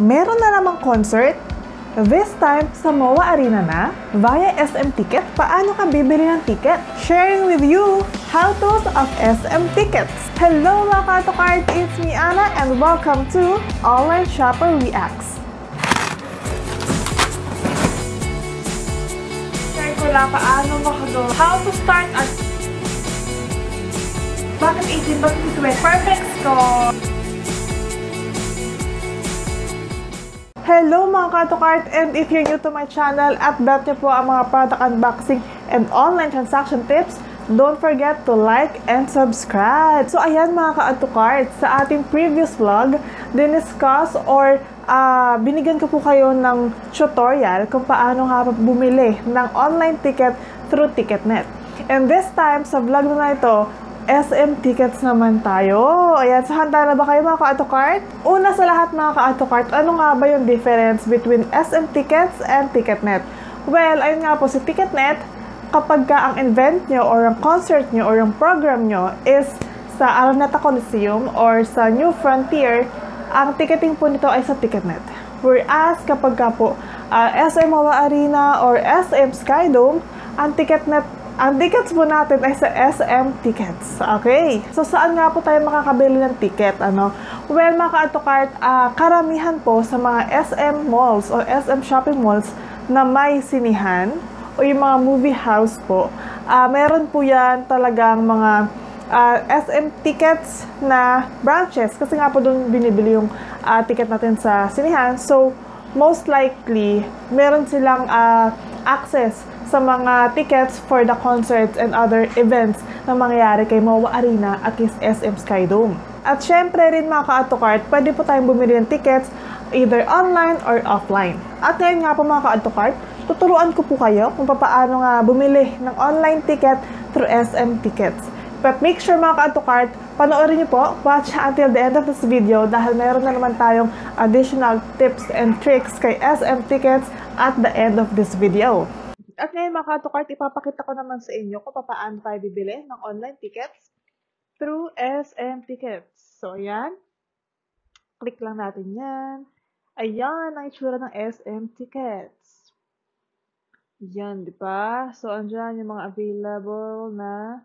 Meron na namang concert? This time, sa MOA Arena na, via SM Ticket, paano ka bibili ng ticket? Sharing with you how-tos of SM Tickets. Hello mga katokart, it's me Anna and welcome to Online Shopper Reacts. Share ko lang paano makagawa. How to start a... Bakit 18? Bakit 20? Perfect score! Hello mga katokart and if you're new to my channel at bet niyo po ang mga product unboxing and online transaction tips, don't forget to like and subscribe. So ayan mga katokart, sa ating previous vlog, diniscuss or uh, binigyan ko po kayo ng tutorial kung paano nga bumili ng online ticket through Ticketnet. And this time, sa vlog na ito, SM tickets naman tayo. Ayan, so handa na ba kayo mga ka-autocart? Una sa lahat mga ka-autocart, ano nga ba yung difference between SM tickets and Ticketnet? Well, ayun nga po, si Ticketnet, kapag ka ang event nyo or ang concert nyo or ang program nyo is sa Araneta Coliseum or sa New Frontier, ang ticketing po nito ay sa Ticketnet. Whereas kapag ka po uh, SM Mawa Arena or SM Skydome, ang Ticketnet ang tickets po natin ay sa SM Tickets. Okay? So, saan nga po tayo makakabili ng ticket? Ano? Well, mga ka-autocart, uh, karamihan po sa mga SM malls o SM shopping malls na may sinihan o yung mga movie house po, uh, meron po yan talagang mga uh, SM tickets na branches kasi nga po doon binibili yung uh, ticket natin sa sinihan. So, most likely, meron silang uh, access sa mga tickets for the concerts and other events na mangyayari kay MOA Arena at kay SM Skydome. At syempre rin mga ka-autocart, pwede po tayong bumili ng tickets either online or offline. At ngayon nga po mga ka-autocart, tuturuan ko po kayo kung paano nga bumili ng online ticket through SM Tickets. But make sure mga ka-autocart, panoorin niyo po, watch until the end of this video dahil meron na naman tayong additional tips and tricks kay SM Tickets at the end of this video. At ngayon mga katukart, ipapakita ko naman sa inyo kung paano tayo bibili ng online tickets through SM Tickets. So, ayan. Click lang natin yan. Ayan ang itsura ng SM Tickets. Yan, di ba? So, andyan yung mga available na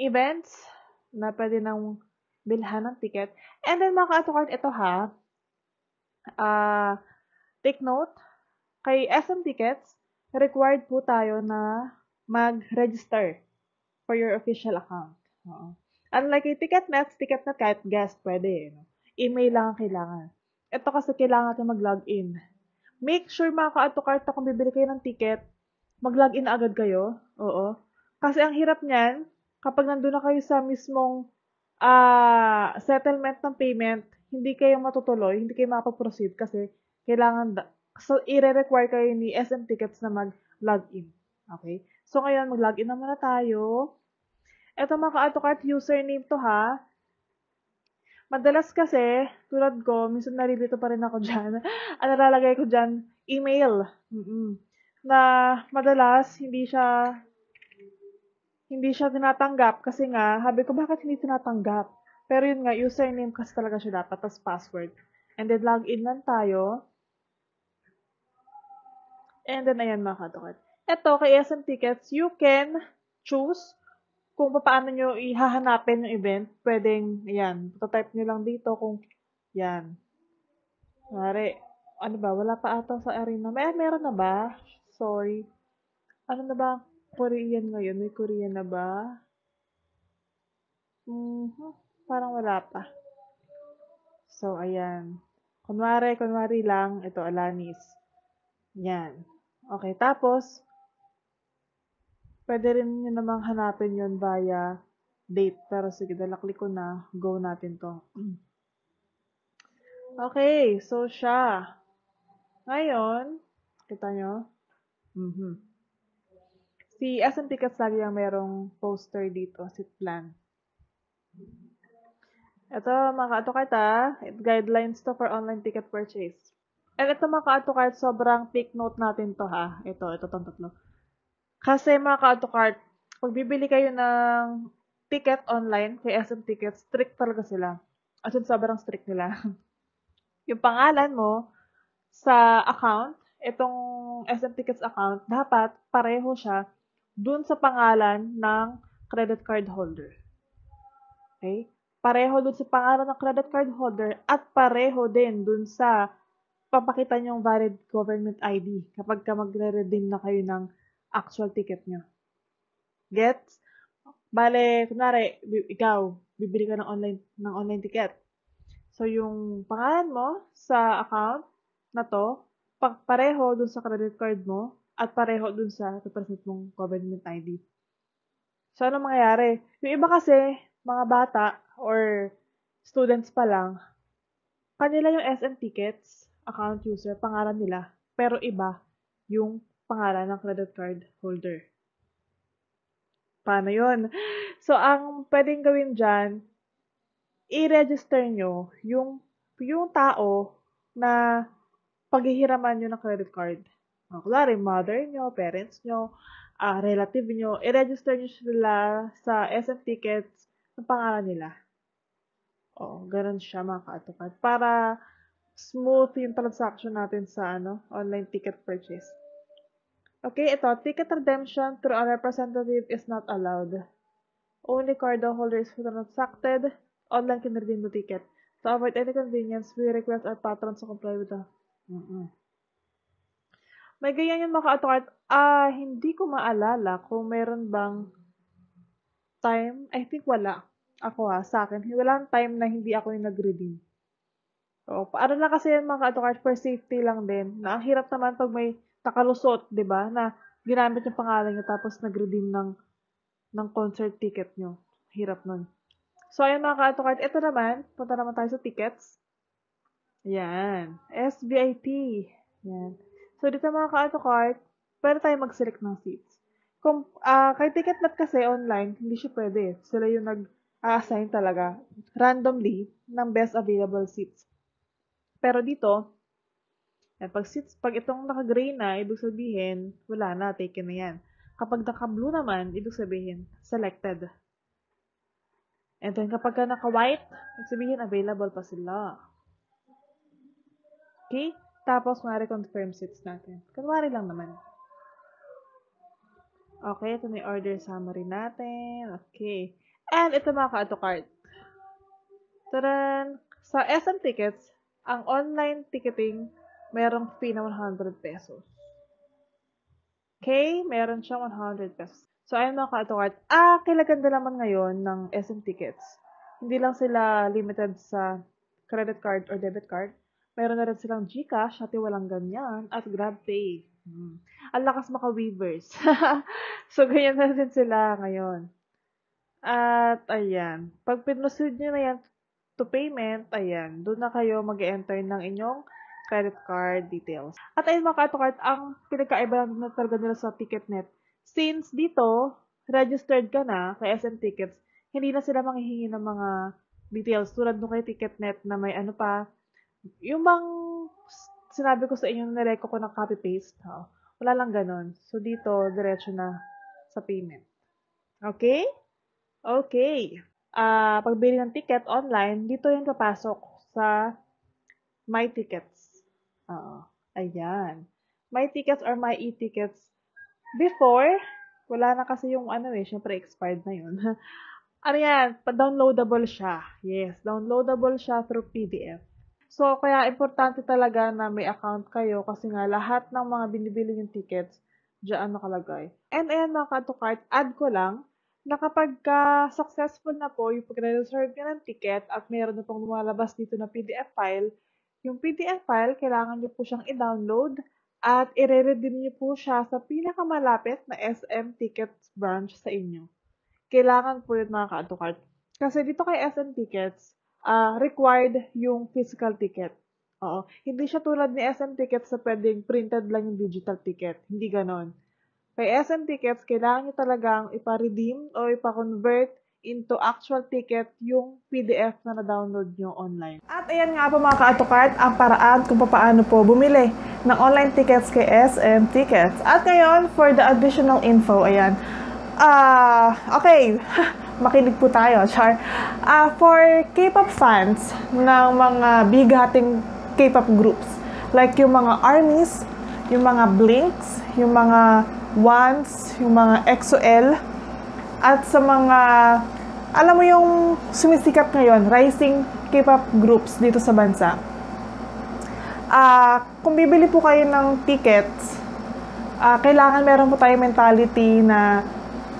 events na pwede nang bilhan ng ticket. And then, mga katukart, ito ha. Uh, take note, Kay SM Tickets, required po tayo na mag-register for your official account. Oo. Unlike kay Ticketnet, Ticketnet kahit guest pwede. No? Email lang ang kailangan. Ito kasi kailangan natin mag-login. Make sure mga ka-autocart kung bibili kayo ng ticket, mag-login na agad kayo. Oo. Kasi ang hirap niyan, kapag nandun na kayo sa mismong uh, settlement ng payment, hindi kayo matutuloy, hindi kayo mapaproceed kasi kailangan So, i-require kayo ni SM Tickets na mag-login. Okay? So, ngayon, mag-login na muna tayo. Ito mga ka-autocart username to ha. Madalas kasi, tulad ko, minsan narilito pa rin ako dyan. Ang nalalagay ko dyan, email. Mm-mm. Na madalas, hindi siya hindi siya tinatanggap kasi nga, habi ko, bakit hindi tinatanggap? Pero yun nga, username kasi talaga siya dapat, tas password. And then, login lang tayo. And then, ayan mga katokat. Ito, kay SM Tickets, you can choose kung paano nyo ihahanapin yung event. Pwedeng, ayan, type nyo lang dito kung, yan. Mare, ano ba, wala pa ata sa arena. May, meron na ba? Sorry. Ano na ba Korean ngayon? May Korean na ba? Mm-hmm. Parang wala pa. So, ayan. Kunwari, kunwari lang, ito, Alanis. Yan. Okay, tapos, pwede rin nyo namang hanapin yon via date. Pero sige, dalaklik ko na. Go natin to. Okay, so siya. Ngayon, kita nyo? Mm-hmm. Si S&P Katsagi ang merong poster dito, si plan. Ito, mga ka-atukata, guidelines to for online ticket purchase. And ito mga ka-autocart, sobrang take note natin to ha. Ito, ito tong tatlo. Kasi mga ka-autocart, pag bibili kayo ng ticket online kay SM Tickets, strict talaga sila. As in, sobrang strict nila. yung pangalan mo sa account, itong SM Tickets account, dapat pareho siya dun sa pangalan ng credit card holder. Okay? Pareho dun sa pangalan ng credit card holder at pareho din dun sa papakita niyong valid government ID kapag ka magre-redeem na kayo ng actual ticket nyo. Gets? Bale, kunwari, ikaw, bibili ka ng online, ng online ticket. So, yung pangalan mo sa account na to, pareho dun sa credit card mo at pareho dun sa represent mong government ID. So, ano mangyayari? Yung iba kasi, mga bata or students pa lang, kanila yung SM tickets, account user, pangalan nila, pero iba yung pangalan ng credit card holder. Paano yun? So, ang pwedeng gawin dyan, i-register nyo yung, yung tao na paghihiraman nyo ng credit card. Uh, kunwari, mother nyo, parents nyo, uh, relative nyo, i-register nyo sila sa SM Tickets ng pangalan nila. O, ganun siya mga ka Para smooth yung transaction natin sa ano online ticket purchase. Okay, ito, ticket redemption through a representative is not allowed. Only card holders who transacted online can redeem the ticket. To avoid any convenience, we request our patrons to comply with the... Mm-mm. May ganyan yung ka Ah, hindi ko maalala kung meron bang time. I think wala. Ako ha, sa akin. Walang time na hindi ako yung nag-redeem. So, paano lang kasi yan mga ka for safety lang din. Na ang hirap naman pag may nakalusot, 'di ba? Na ginamit yung pangalan niyo tapos nag-redeem ng ng concert ticket niyo. Hirap nun. So, ayun mga ka-autocart. Ito naman, punta naman tayo sa tickets. Yan. SBIT. Yan. So, dito mga ka-autocart, pwede tayo mag-select ng seats. Kung, uh, kay Ticketnet kasi online, hindi siya pwede. Sila yung nag-assign talaga randomly ng best available seats. Pero dito, And pag, sits, pag itong naka-gray na, ibig sabihin, wala na, taken na yan. Kapag naka-blue naman, ibig sabihin, selected. And then kapag ka naka-white, ibig sabihin, available pa sila. Okay? Tapos, mari confirm seats natin. Kunwari lang naman. Okay, ito yung order summary natin. Okay. And ito mga ka-auto cart. Taran! Sa SM Tickets, ang online ticketing merong fee na 100 pesos. Okay? Meron siya 100 pesos. So, ayun mga ka-autocart. Ah, kailangan naman ngayon ng SM Tickets. Hindi lang sila limited sa credit card or debit card. Meron na rin silang Gcash, at walang ganyan, at GrabPay. Hmm. Ang lakas maka-weavers. so, ganyan na rin sila ngayon. At, ayan. Pag pinusid nyo na yan to payment, ayan, doon na kayo mag-enter ng inyong credit card details. At ayun mga ka ang pinagkaiba na talaga nila sa Ticketnet. Since dito, registered ka na kay SM Tickets, hindi na sila manghihingi ng mga details tulad nung kay Ticketnet na may ano pa. Yung bang sinabi ko sa inyo na nireko ko ng copy-paste, oh, wala lang ganon. So dito, diretso na sa payment. Okay? Okay. Uh, pagbili ng ticket online, dito yung papasok sa My Tickets. Oo. Ayan. My tickets or my e-tickets. Before, wala na kasi yung ano eh, syempre expired na yun. ano yan, downloadable siya. Yes, downloadable siya through PDF. So, kaya importante talaga na may account kayo kasi nga lahat ng mga binibili yung tickets, diyan nakalagay. And ayan mga katukart, add ko lang na kapag ka successful na po yung pag-reserve nyo ng ticket at meron na pong lumalabas dito na PDF file, yung PDF file, kailangan nyo po siyang i-download at i-redeem nyo po siya sa pinakamalapit na SM Tickets branch sa inyo. Kailangan po yun mga ka-autocart. Kasi dito kay SM Tickets, uh, required yung physical ticket. Oo. Hindi siya tulad ni SM Tickets sa pwedeng printed lang yung digital ticket. Hindi ganon. Kay SM Tickets, kailangan nyo talagang ipa-redeem o ipa-convert into actual ticket yung PDF na na-download nyo online. At ayan nga po mga ka-autocart, ang paraan kung paano po bumili ng online tickets kay SM Tickets. At ngayon, for the additional info, ayan. Ah, uh, okay. Makinig po tayo, char. Uh, for K-pop fans ng mga bigating K-pop groups. Like yung mga ARMYs, yung mga Blinks, yung mga Ones, yung mga EXO-L, at sa mga, alam mo yung sumisikat ngayon, rising K-pop groups dito sa bansa. Ah, kung bibili po kayo ng tickets, ah, kailangan meron po tayo mentality na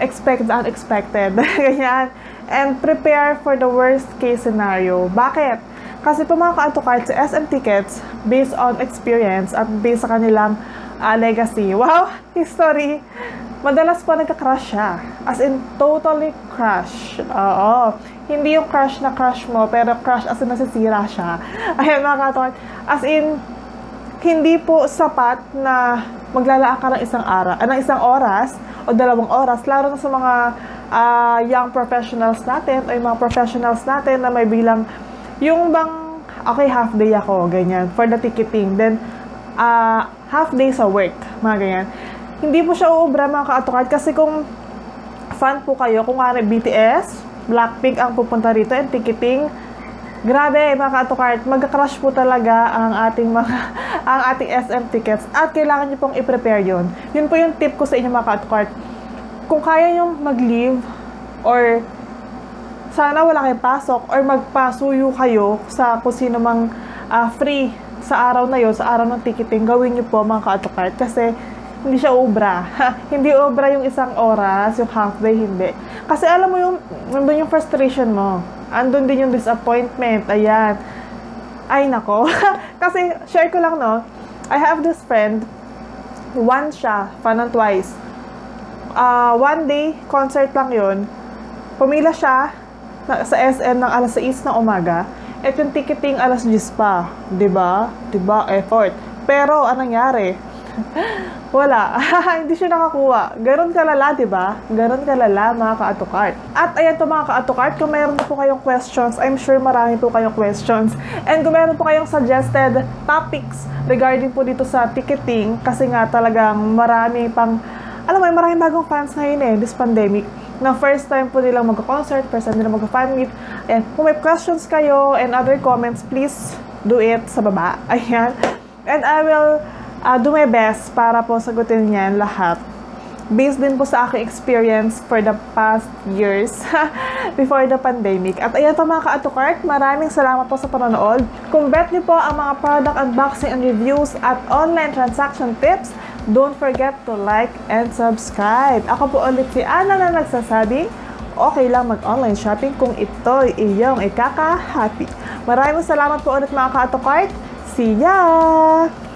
expect the unexpected. Ganyan. And prepare for the worst case scenario. Bakit? Kasi po mga ka-autocard sa SM Tickets, based on experience at based sa kanilang uh, legacy, wow, history, madalas po nagka-crush siya. As in, totally crush. Oo. Hindi yung crush na crush mo, pero crush as in nasisira siya. Ayan mga ka-autocard. As in, hindi po sapat na maglalaan ka ng isang araw, uh, ng isang oras o dalawang oras, lalo na sa mga uh, young professionals natin o yung mga professionals natin na may bilang yung bang okay half day ako ganyan for the ticketing then uh, half day sa work mga ganyan. Hindi po siya uubra mga ka kasi kung fan po kayo kung nga BTS Blackpink ang pupunta rito and ticketing Grabe, mga ka magka-crush po talaga ang ating mga ang ating SM tickets. At kailangan niyo pong i-prepare 'yon. Yun po yung tip ko sa inyo mga ka Kung kaya niyo mag-leave or sana wala kayong pasok or magpasuyo kayo sa kung sino mang uh, free sa araw na yon sa araw ng ticketing, gawin niyo po mga ka kasi hindi siya obra. hindi obra yung isang oras, yung half day, hindi. Kasi alam mo yung, nandun yung frustration mo andun din yung disappointment. Ayan. Ay, nako. Kasi, share ko lang, no? I have this friend. One siya, fan ng twice. Uh, one day, concert lang yun. Pumila siya na, sa SM ng alas 6 ng umaga. At yung ticketing alas 10 pa. ba? Diba? Diba? Effort. Pero, anong nangyari? Wala. Hindi siya nakakuha. Ganon kalala, di ba? Ganon kalala, mga ka-atokart. At ayan to mga ka-atokart, kung meron po kayong questions, I'm sure marami po kayong questions. And kung meron po kayong suggested topics regarding po dito sa ticketing, kasi nga talagang marami pang, alam mo, maraming bagong fans ngayon eh, this pandemic na first time po nilang mag-concert, first time nilang mag-fan meet. Ayan, kung may questions kayo and other comments, please do it sa baba. Ayan. And I will uh, do my best para po sagutin niyan lahat. Based din po sa aking experience for the past years before the pandemic. At ayan po mga ka-atukart, maraming salamat po sa panonood. Kung bet niyo po ang mga product unboxing and reviews at online transaction tips, don't forget to like and subscribe. Ako po ulit si Ana na nagsasabing, okay lang mag-online shopping kung ito iyong ikaka-happy. Maraming salamat po ulit mga ka-atukart. See ya!